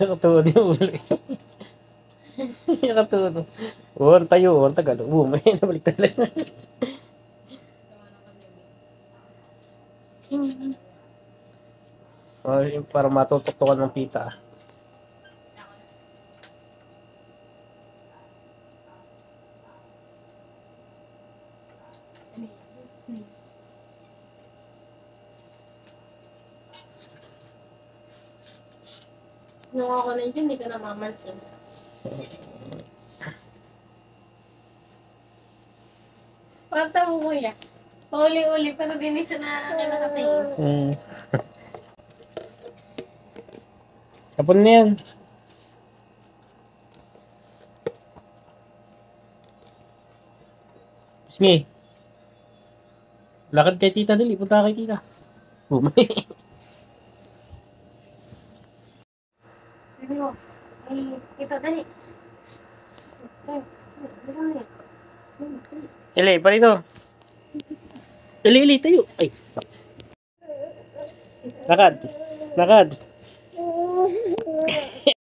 Nakatuon yung ulo. Nakatuon. Oo, ang tayo. Oo, ang tagal. Oo, may nabaliktad lang. Oh, yung para matutuktukan ng pita. Nung ako na hindi ka namamansin. Pata mo kuya. Uli-uli, pero din isa na nakatayin. Hmm. Tapon na yan. Sige. Lakad kay tita dali. Punta kay tita. Bumay. Mo, ay. Ay, dali. Ili, pa rito. Ili, ili, tayo. Ay. Lakad. Lakad.